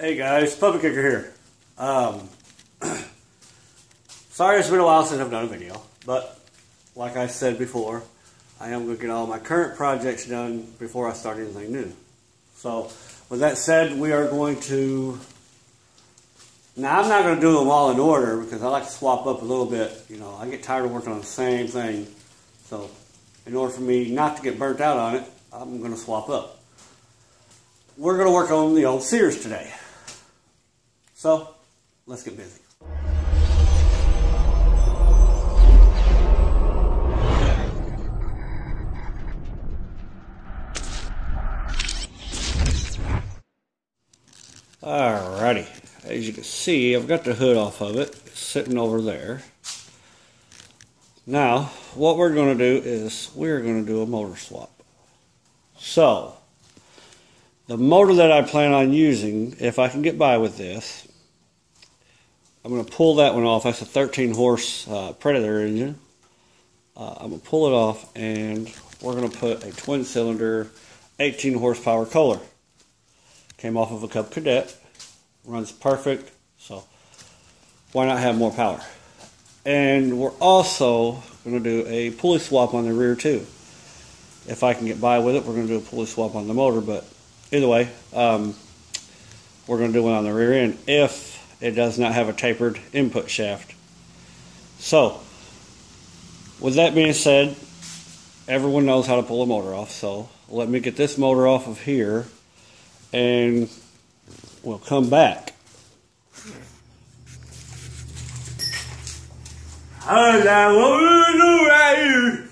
Hey guys, Puppetkicker here. Um, sorry it's been a while since I've done a video, but like I said before, I am going to get all my current projects done before I start anything new. So, with that said, we are going to. Now, I'm not going to do them all in order because I like to swap up a little bit. You know, I get tired of working on the same thing. So, in order for me not to get burnt out on it, I'm going to swap up. We're going to work on the old Sears today. So, let's get busy. Alrighty, as you can see, I've got the hood off of it, it's sitting over there. Now, what we're going to do is we're going to do a motor swap. So, the motor that I plan on using, if I can get by with this, I'm going to pull that one off. That's a 13 horse uh, Predator engine. Uh, I'm going to pull it off and we're going to put a twin cylinder 18 horsepower Kohler. Came off of a Cub Cadet. Runs perfect. So why not have more power? And we're also going to do a pulley swap on the rear too. If I can get by with it, we're going to do a pulley swap on the motor. But either way, um, we're going to do one on the rear end if it does not have a tapered input shaft. So, with that being said, everyone knows how to pull a motor off. So let me get this motor off of here and we'll come back. Hola, what we do right here?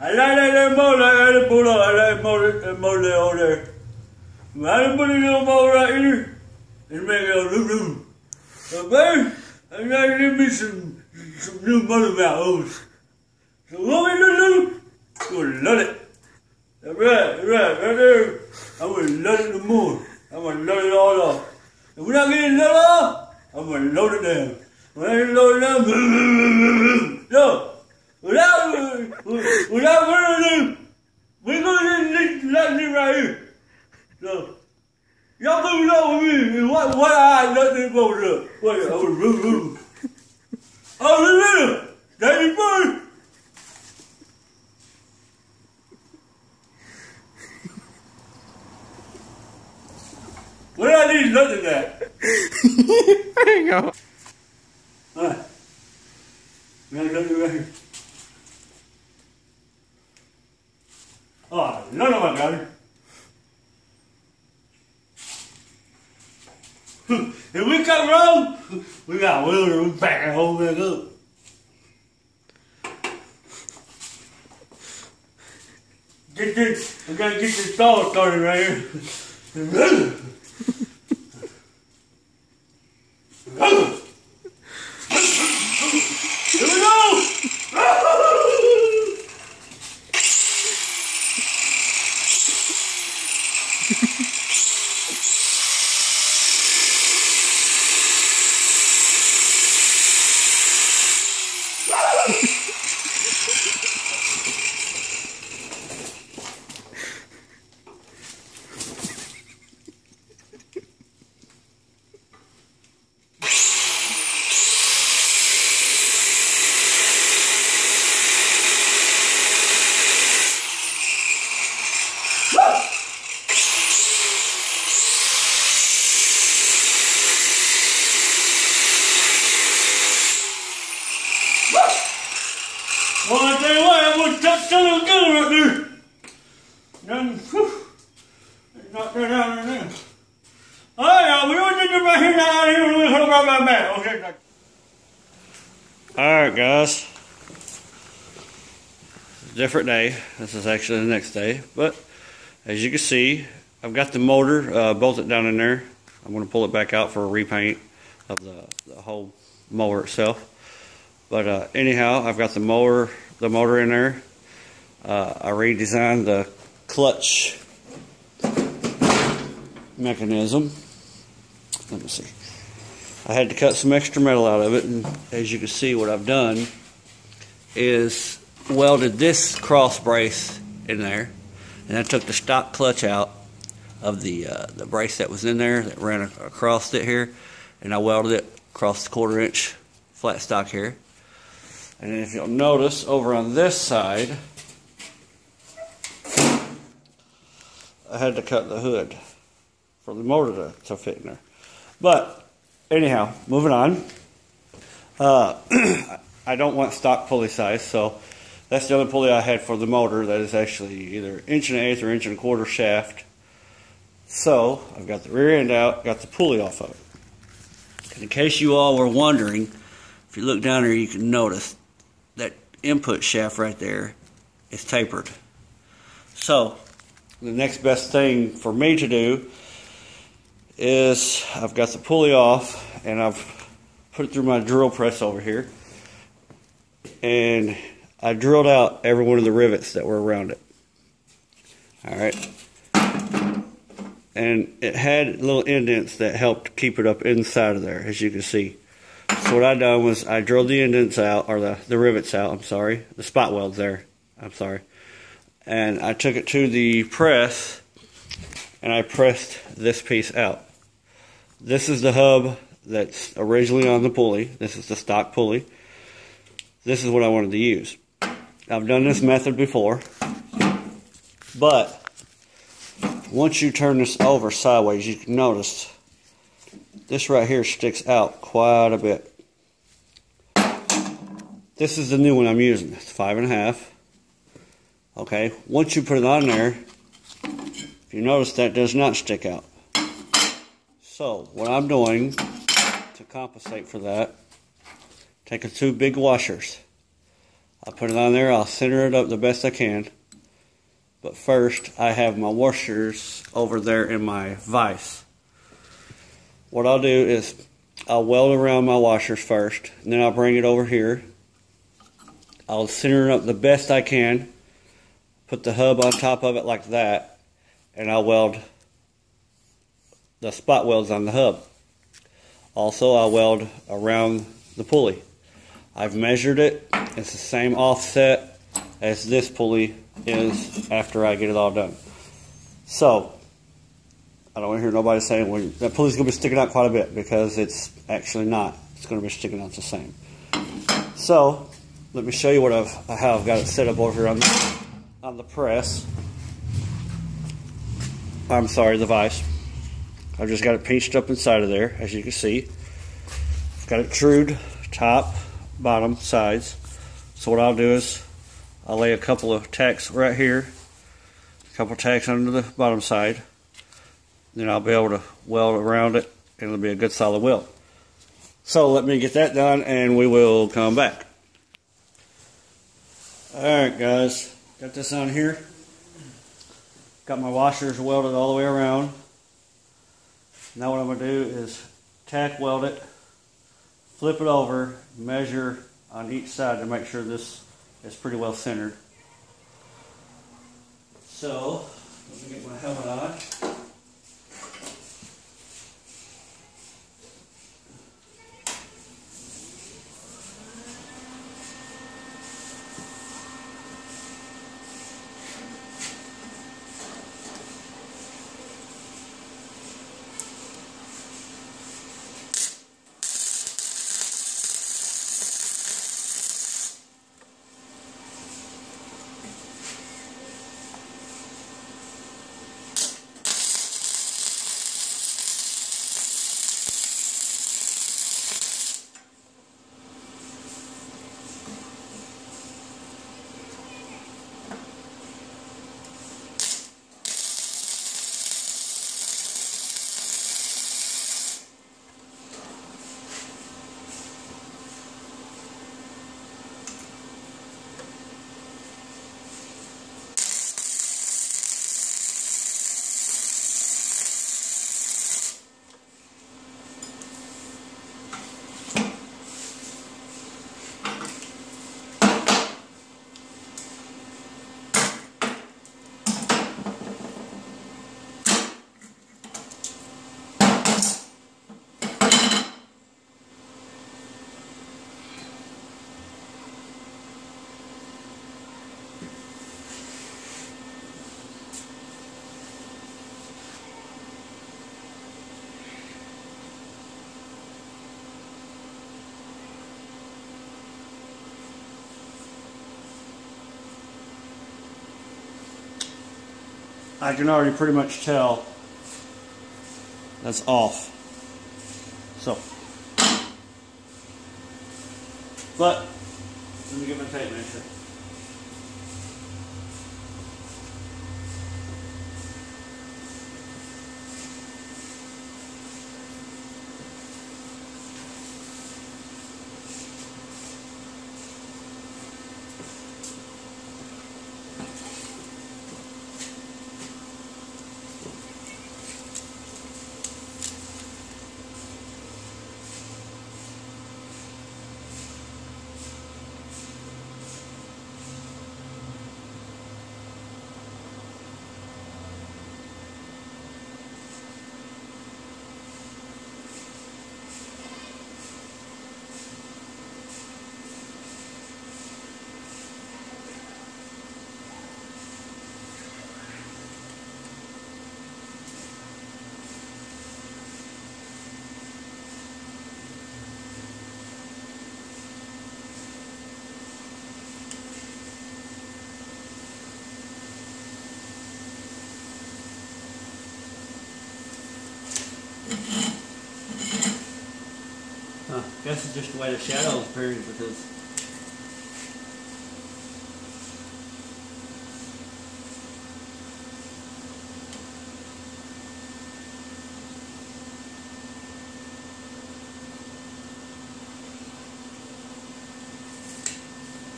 I like that motor, I like motor, I like motor, the motor over there. I put a little motor right here and make it a little room. So, baby, I gotta give me some, some new motor valves. So, what we gonna do? We're gonna let it. That's right, that's right, right there. I'm gonna let it more. I'm gonna load it all off. If we're not getting let off, I'm gonna load it down. When I load it down, no. Without, without further ado, we're gonna just let it right here. So, y'all on with me. What, what I this boat up? Wait, I was roo roo. Oh, at. Daddy boy. What I need to look at that? Hang on. Alright. We gotta right here. Oh, none of my got If we come wrong, we got Wheeler, we back it whole back up. Get this, we gotta get this stall started right. Here we go! Well, I tell you what, I'm gonna touch something good right there. Whew, out of there. Right, y'all, we right here now, out here, we're back. Okay. Alright, guys. Different day. This is actually the next day. But as you can see, I've got the motor uh, bolted down in there. I'm going to pull it back out for a repaint of the, the whole mower itself. But uh, anyhow, I've got the mower, the motor in there. Uh, I redesigned the clutch mechanism. Let me see. I had to cut some extra metal out of it, and as you can see, what I've done is welded this cross brace in there, and I took the stock clutch out, of the uh, the brace that was in there that ran across it here, and I welded it across the quarter inch flat stock here. And if you'll notice over on this side, I had to cut the hood for the motor to, to fit in there. But anyhow, moving on. Uh, I don't want stock pulley size, so that's the other pulley I had for the motor that is actually either inch and an eighth or inch and a quarter shaft. So I've got the rear end out, got the pulley off of it. And in case you all were wondering, if you look down there, you can notice that input shaft right there is tapered. So the next best thing for me to do is I've got the pulley off and I've put it through my drill press over here and I drilled out every one of the rivets that were around it. All right. And it had little indents that helped keep it up inside of there, as you can see. So what I done was I drilled the indents out, or the, the rivets out, I'm sorry, the spot welds there, I'm sorry. And I took it to the press, and I pressed this piece out. This is the hub that's originally on the pulley. This is the stock pulley. This is what I wanted to use. I've done this method before, but once you turn this over sideways, you can notice this right here sticks out quite a bit. This is the new one I'm using. It's five and a half. Okay, once you put it on there, if you notice that does not stick out. So what I'm doing to compensate for that, taking two big washers. I put it on there, I'll center it up the best I can. But first, I have my washers over there in my vise. What I'll do is I'll weld around my washers first, and then I'll bring it over here. I'll center it up the best I can, put the hub on top of it like that, and I'll weld the spot welds on the hub. Also, I'll weld around the pulley. I've measured it. It's the same offset as this pulley is after I get it all done. So, I don't want to hear nobody saying, well, that pulley's going to be sticking out quite a bit because it's actually not. It's going to be sticking out the same. So, let me show you what I've, how I've got it set up over here on the, on the press. I'm sorry, the vise. I've just got it pinched up inside of there, as you can see. I've got it trued, top, bottom, sides. So what I'll do is I'll lay a couple of tacks right here, a couple of tacks under the bottom side. Then I'll be able to weld around it and it'll be a good solid weld. So let me get that done and we will come back. Alright guys, got this on here. Got my washers welded all the way around. Now what I'm going to do is tack weld it, flip it over, measure on each side to make sure this is pretty well centered. So, let me get my helmet on. I can already pretty much tell that's off. So, but let me get my tape measure. Guess it's just the way the shadow appears because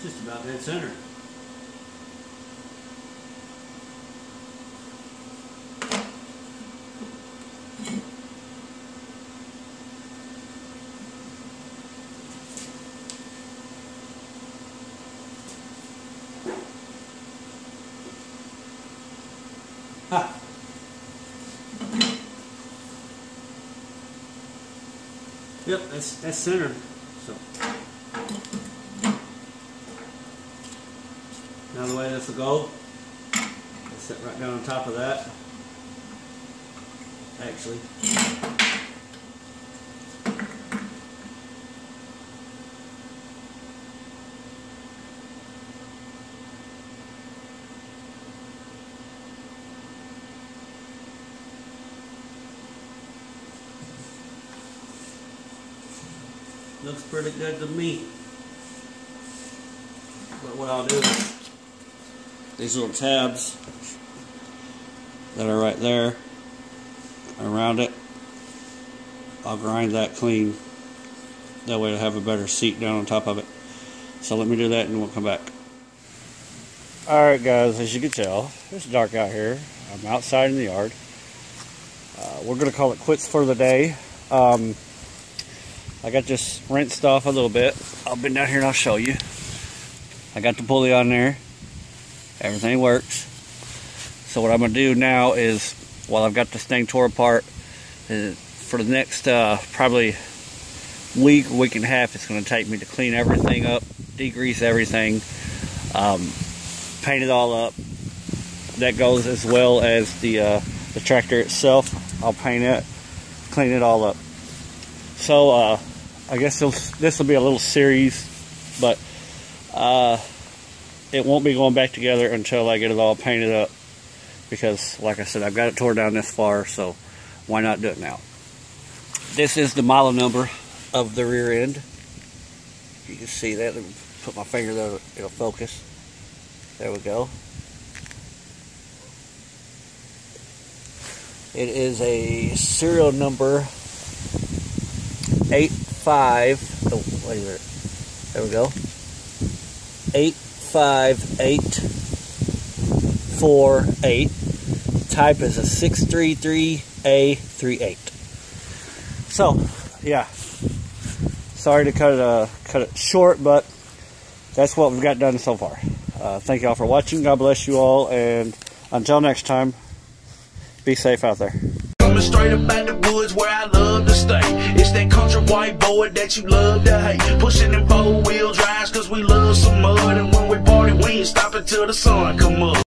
just about dead center. Yep, that's that's center. So now the way this will go, sit right down on top of that. Actually. Looks pretty good to me. But what I'll do is these little tabs that are right there around it, I'll grind that clean. That way it'll have a better seat down on top of it. So let me do that and we'll come back. Alright guys, as you can tell, it's dark out here. I'm outside in the yard. Uh, we're going to call it quits for the day. Um, I got this rinsed off a little bit. I'll bend down here and I'll show you. I got the pulley on there. Everything works. So what I'm going to do now is, while I've got this thing tore apart, for the next uh, probably week, week and a half, it's going to take me to clean everything up, degrease everything, um, paint it all up. That goes as well as the uh, the tractor itself. I'll paint it, clean it all up. So uh, I guess this will be a little series, but uh, it won't be going back together until I get it all painted up. Because, like I said, I've got it tore down this far, so why not do it now? This is the model number of the rear end. You can see that. Let me put my finger there, it'll focus. There we go. It is a serial number 85. Oh, wait a minute. There we go. 85848. Type is a six three three a three eight. So, yeah. Sorry to cut it, uh, cut it short, but that's what we've got done so far. Uh, thank you all for watching. God bless you all, and until next time, be safe out there. White boy that you love to hate. Pushing them four wheel drives cause we love some mud. And when we party, we ain't stopping till the sun come up.